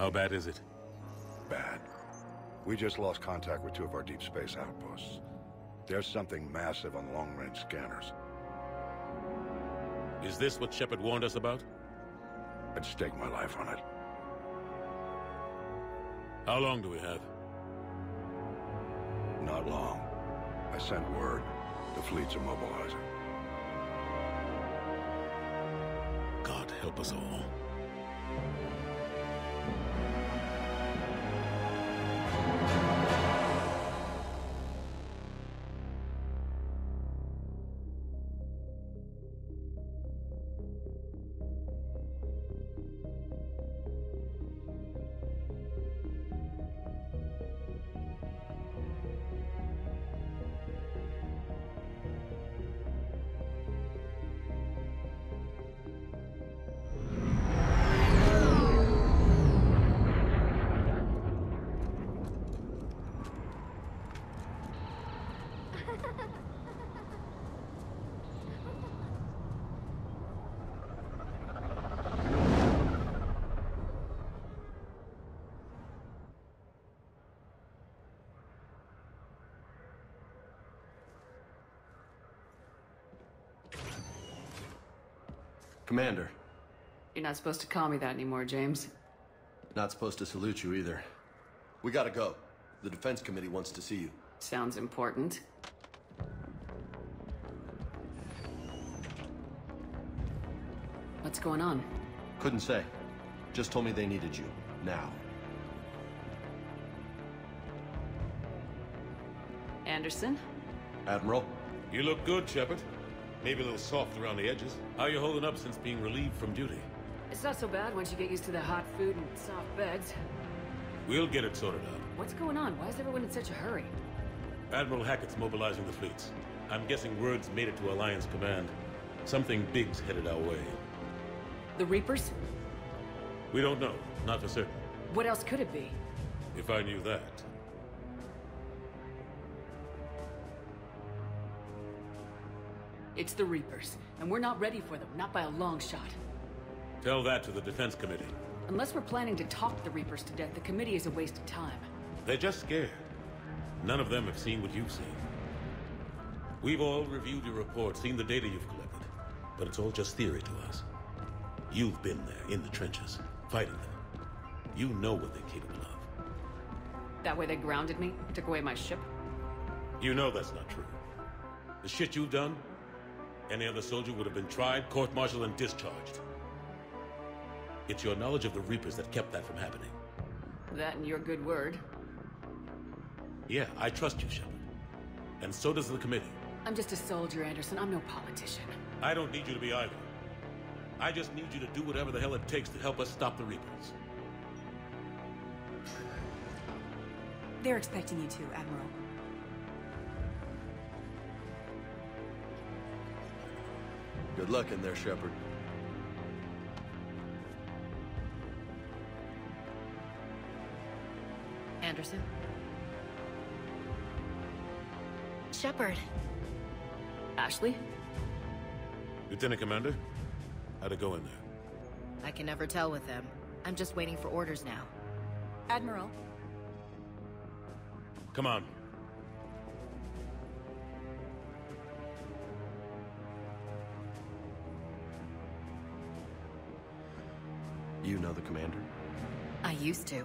How bad is it? Bad. We just lost contact with two of our deep space outposts. There's something massive on long-range scanners. Is this what Shepard warned us about? I'd stake my life on it. How long do we have? Not long. I sent word. The fleets are mobilizing. God help us all. Commander, You're not supposed to call me that anymore, James. not supposed to salute you either. We gotta go. The Defense Committee wants to see you. Sounds important. What's going on? Couldn't say. Just told me they needed you. Now. Anderson? Admiral? You look good, Shepard. Maybe a little soft around the edges. How you holding up since being relieved from duty? It's not so bad once you get used to the hot food and soft beds. We'll get it sorted out. What's going on? Why is everyone in such a hurry? Admiral Hackett's mobilizing the fleets. I'm guessing word's made it to Alliance Command. Something big's headed our way. The Reapers? We don't know, not for certain. What else could it be? If I knew that. It's the Reapers, and we're not ready for them, not by a long shot. Tell that to the Defense Committee. Unless we're planning to talk the Reapers to death, the committee is a waste of time. They're just scared. None of them have seen what you've seen. We've all reviewed your report, seen the data you've collected. But it's all just theory to us. You've been there, in the trenches, fighting them. You know what they're capable of. That way they grounded me, took away my ship. You know that's not true. The shit you've done, any other soldier would have been tried, court-martialed, and discharged. It's your knowledge of the Reapers that kept that from happening. That and your good word. Yeah, I trust you, Shepard. And so does the committee. I'm just a soldier, Anderson. I'm no politician. I don't need you to be either. I just need you to do whatever the hell it takes to help us stop the Reapers. They're expecting you to, Admiral. Good luck in there, Shepard. Anderson? Shepard. Ashley? Lieutenant Commander, how'd it go in there? I can never tell with them. I'm just waiting for orders now. Admiral, Come on. Know the commander? I used to.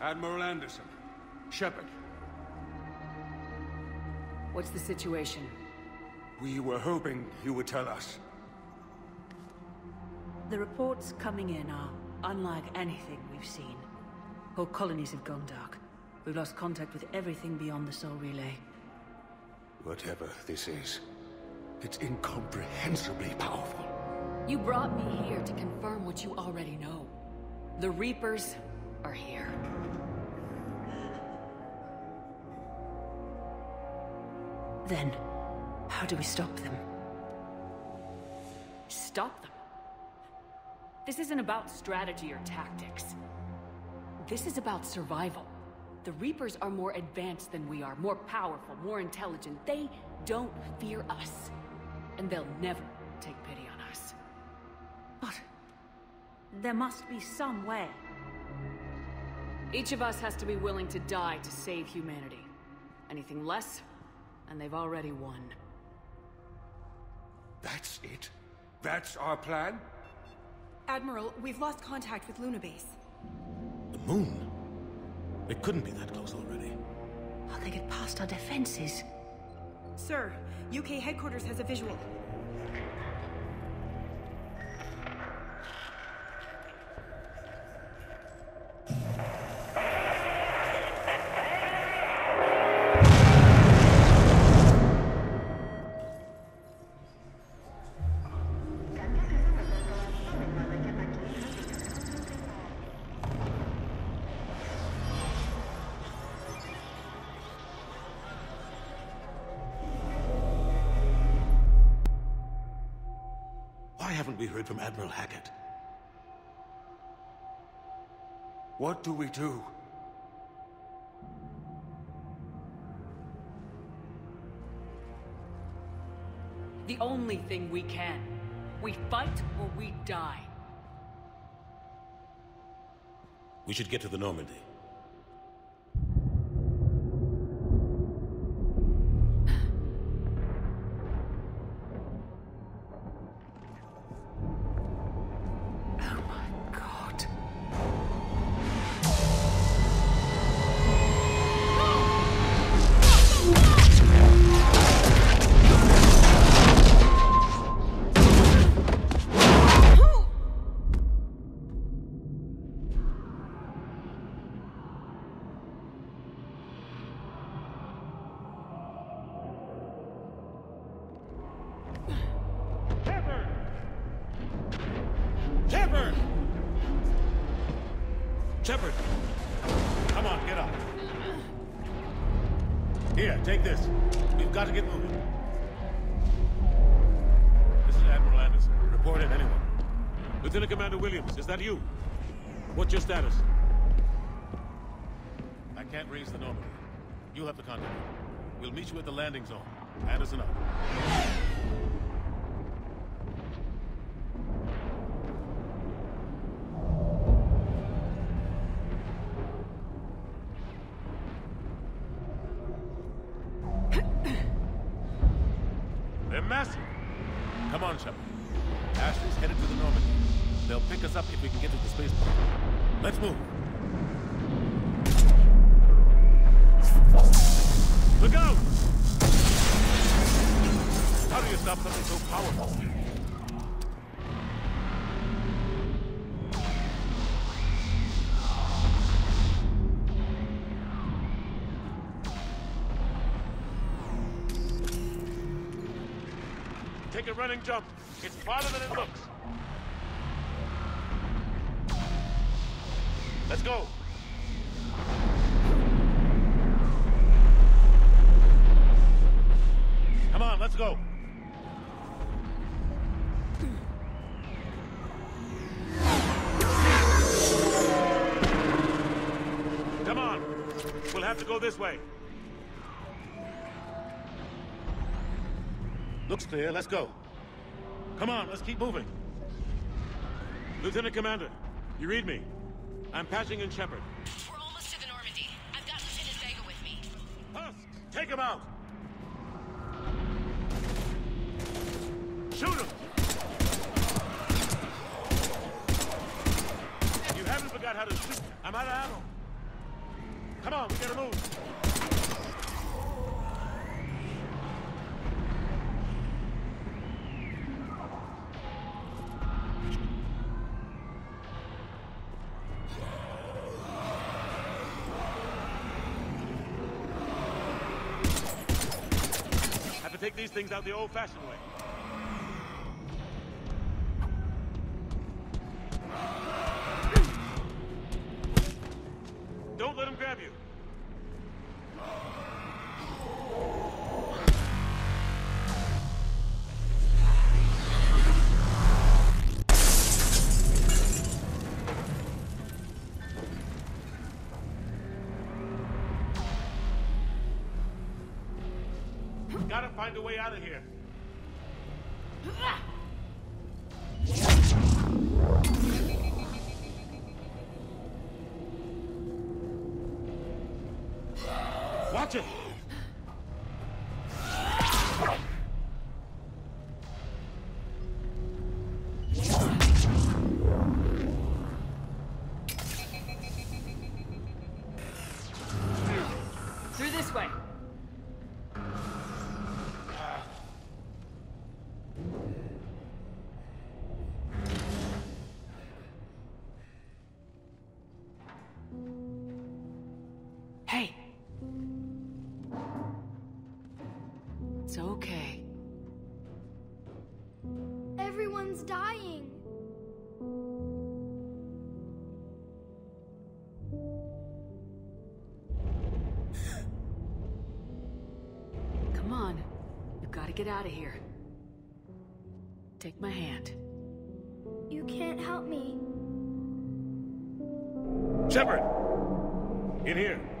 Admiral Anderson. Shepard, What's the situation? we were hoping you would tell us. The reports coming in are unlike anything we've seen. Whole colonies have gone dark. We've lost contact with everything beyond the Sol Relay. Whatever this is, it's incomprehensibly powerful. You brought me here to confirm what you already know. The Reapers are here. Then, how do we stop them? Stop them. This isn't about strategy or tactics. This is about survival. The Reapers are more advanced than we are, more powerful, more intelligent. They don't fear us. And they'll never take pity on us. But... There must be some way. Each of us has to be willing to die to save humanity. Anything less, and they've already won. That's it? That's our plan? Admiral, we've lost contact with Luna Base. The moon? It couldn't be that close already. How they get past our defenses? Sir, UK headquarters has a visual. Haven't we heard from Admiral Hackett? What do we do? The only thing we can. We fight or we die. We should get to the Normandy. Shepard! Shepard! Come on, get up. Here, take this. We've got to get moving. This is Admiral Anderson. Report in, anyone. Lieutenant Commander Williams, is that you? What's your status? I can't raise the Normandy. You'll have the contact. me. We'll meet you at the landing zone. Anderson out. They're massive. Come on, Shepard. Ashley's headed to the Normandy. They'll pick us up if we can get to the spaceport. Let's move. Look out! How do you stop something so powerful? Take a running jump. It's farther than it looks. Let's go. Come on, let's go. Come on. We'll have to go this way. Looks clear. Let's go. Come on, let's keep moving. Lieutenant Commander, you read me. I'm patching in Shepard. We're almost to the Normandy. I've got Lieutenant Vega with me. Husk, take him out. Shoot him. You haven't forgot how to shoot. I'm out of ammo. Come on, we gotta move. Take these things out the old-fashioned way. Gotta find a way out of here. Watch it! It's okay. Everyone's dying. Come on. You've gotta get out of here. Take my hand. You can't help me. Shepard! In here.